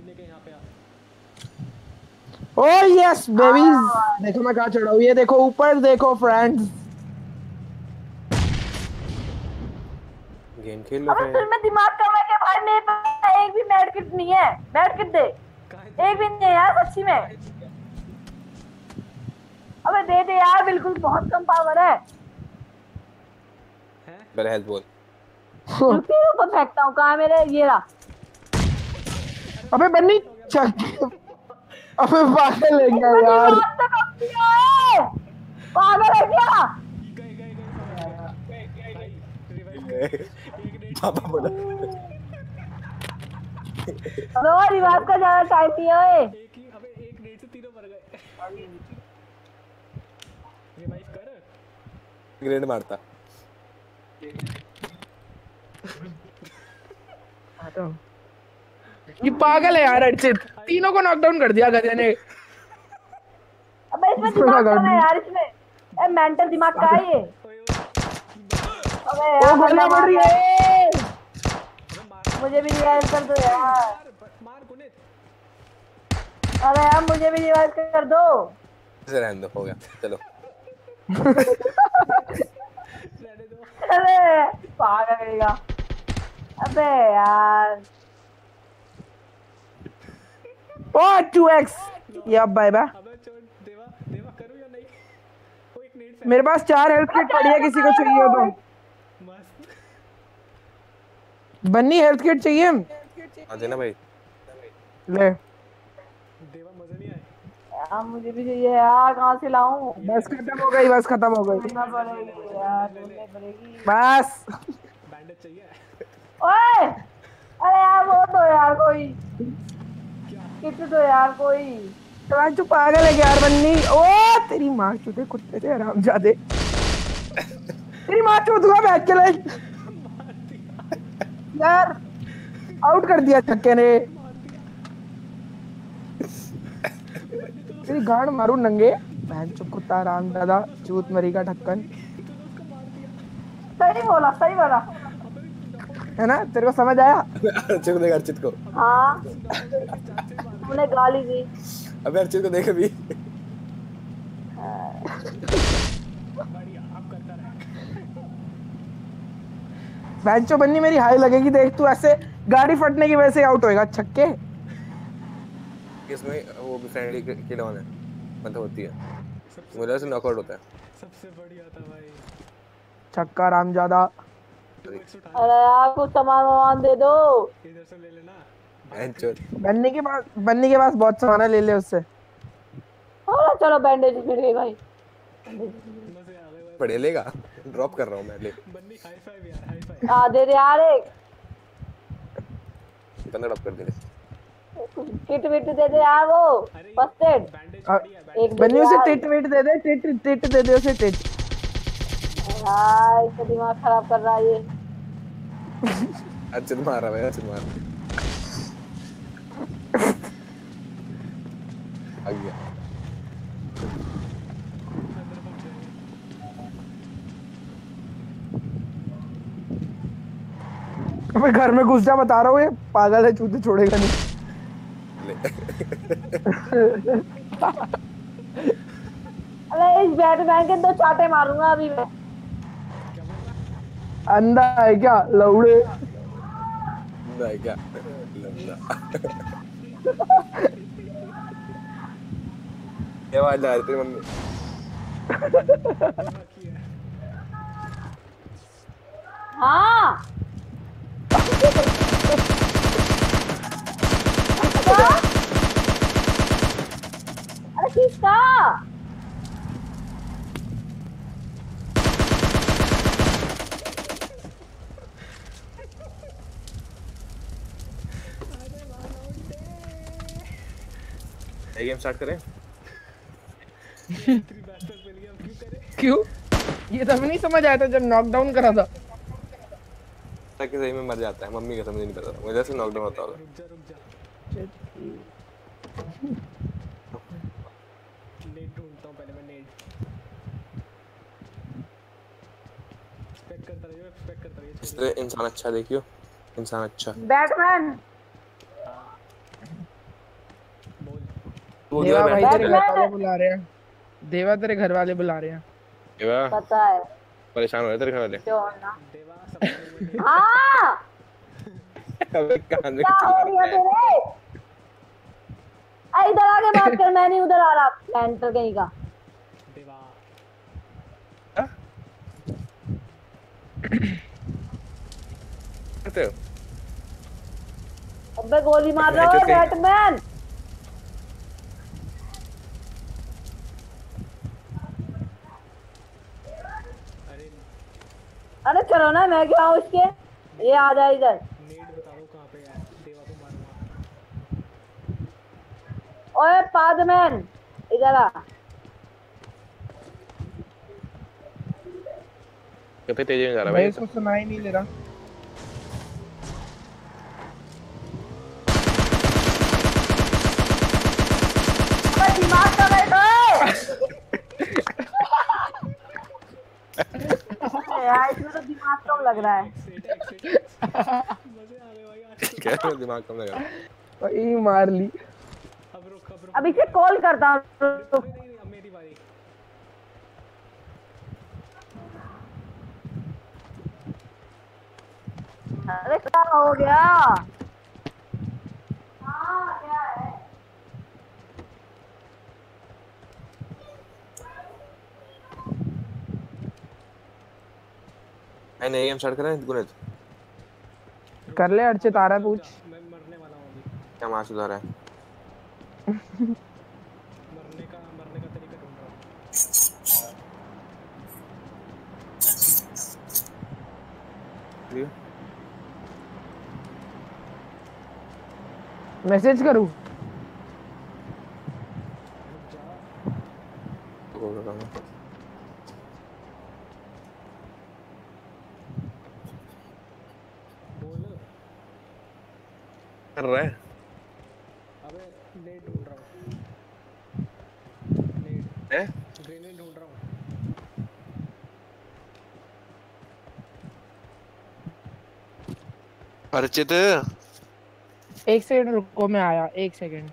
गाड़ी लेके यहाँ पे आ ओ यस बेबीज देखो मैं कहाँ चढ़ा हूँ। ये देखो ऊपर देखो फ्रेंड्स गेम खेल लो अबे फिर में दिमाग कम है क्या भाई मेरे पास एक भी मेड किट नहीं है। मेड किट दे एक भी नहीं है यार सच्ची में। अबे दे दे यार बिल्कुल बहुत कम पावर है। पहले हेल्थ बोल। रुक तेरे ऊपर फेंकता हूँ। कहाँ है मेरे? ये रहा। अबे बन्नी चक अबे पागल है क्या यार? तो है। पागल है क्या? पापा बोला। अबे रिवाइव का ज़्यादा टाइम नहीं है। ओए एक ही अबे एक नेट से तीनों मर गए रिवाइव कर ग्रेड मारता ये पागल है यार अर्चित तीनों को नॉकडाउन कर दिया गधे ने। अबे इसमें दिमाग कम है यार इसमें? ए मेंटल दिमाग का है ये? अबे यार बढ़ रही है मुझे भी रिवाइव कर दो यार। अरे यार मुझे भी रिवाइव कर दो। इसे रहने दो हो गया। चलो। अरे पागल करेगा अबे यार। ओ 2x या बाय बाय अबे छोड़ देवा देवा करूँ या नहीं? वो एक नेट मेरे पास चार हेल्थ किट पड़ी है किसी को चाहिए हो तो। बन्नी हेल्थ किट चाहिए? आ देना भाई। ले। देवा मज़ा नहीं आया। यार मुझे भी चाहिए यार कहाँ से लाऊं? बस खत्म हो गई बस खत्म हो गई। ढूंढना पड़ेगी यार ढूंढनी पड़ेगी। बस। बैंडेज चाहिए। ओए! अरे यार वो दो यार कोई। किट दो यार कोई। तो तू पागल है यार बन्नी? ओ तेरी माँ चूते कुत्ते थे आराम जादे तेरी माँ चूत बैठ के ले यार आउट कर दिया छक्के ने। तेरी गांड मारू नंगे। बहन चुप कुत्ता आराम दादा चूत मरी का ढक्कन। सही बोला सही बोला। है ना? तेरे को समझ आया? अर्चित को देख अर्चित को। हाँ। तुमने गाली दी। अबे अर्चित को देख अभी। बहन बन्नी मेरी हाई लगेगी देख तू ऐसे गाड़ी फटने की वजह से आउट होएगा छक्के। इसमें वो भी फ्रेंडली किल ऑन है। मतलब होती है। मुझे से नॉकआउट होता है। सबसे बढ़िया था भाई छक्का राम ज़्यादा अरे यार कुछ सामान वामान दे दो। इधर से ले लेना। बन्नी के पास बन्नी के पास बहुत सामान ले ले उससे। अरे चलो बैंडेज मिल गई भाई। मज़े गए भाई पढ़े लेगा? ड्रॉप कर रहा हूँ मैं ले। बन्नी हाई फाइव यार हाई फाइव हाँ दे दे यार एक कितना ड्रॉप कर दे किट विट दे दे यार वो। फ़र्स्ट एड एक बन्नी उसे टिट विट दे दे टिट टिट दे दे उसे टिट यार इसका दिमाग खराब कर रहा है ये। अर्चित मार रहा है अर्चित मार। आ गया अबे घर में घुस जा बता रहा हूँ ये पागल है चूते छोड़ेगा नहीं। ले अरे इस बैटमैन के दो चाटे मारूँगा अभी मैं। अंधा है क्या लौड़े? नहीं क्या? लंबा। ये आ रही थी मम्मी हाँ गेम स्टार्ट करें। क्यों? ये तब नहीं समझ आया था जब नॉकडाउन करा था। ताकि सही में मर जाता है मम्मी का समझ नहीं पता मुझे से नॉकडाउन होता होगा। जा जा हूँ इंसान अच्छा देखियो। इंसान अच्छा। बैटमैन। वो वाले है। बुला रहे हैं। देवा तेरे घर वाले बुला रहे हैं। देवा पता है। परेशान हो रहे तेरे घर वाले छोड़ना देवा सब में हाँ! अबे कान में क्या हो रही है तेरे? इधर आके बात कर मैं नहीं उधर आ रहा पेंटर कहीं का। देवा। करते हो? अबे गोली मार रहा है बैटमैन। अरे चलो ना मैं क्या हूँ इसके ये आ जाए इधर। है? ओए पादमैन इधर आ। कितने तेज़ी में जा रहा है भाई? भाई इसको सुनाई नहीं दे रहा अबे दिमाग का बैठो यार इसमें तो दिमाग कम लग रहा है। सेट सेट मज़े आ गए भाई आज क्या दिमाग कम लगा भाई मार ली। अब रुक अब रुक अब इसे कॉल करता हूँ। नहीं नहीं नहीं, अब मेरी बारी अरे क्या हो गया हाँ क्या है नहीं नहीं हम स्टार्ट करें गुनेत कर ले अर्चित आ रहा है पूछ। मैं मरने वाला हूँ अभी। क्या मार सुधार है? मरने का मरने का तरीका ढूंढ रहा हूँ। है मैसेज करूँ? तो हो गया काम। बोल कर रहा है। अबे लेट ढूंढ रहा हूँ। लेट है? ग्रेनेड ढूंढ रहा हूँ। अर्चित? एक सेकंड रुको मैं आया। एक सेकंड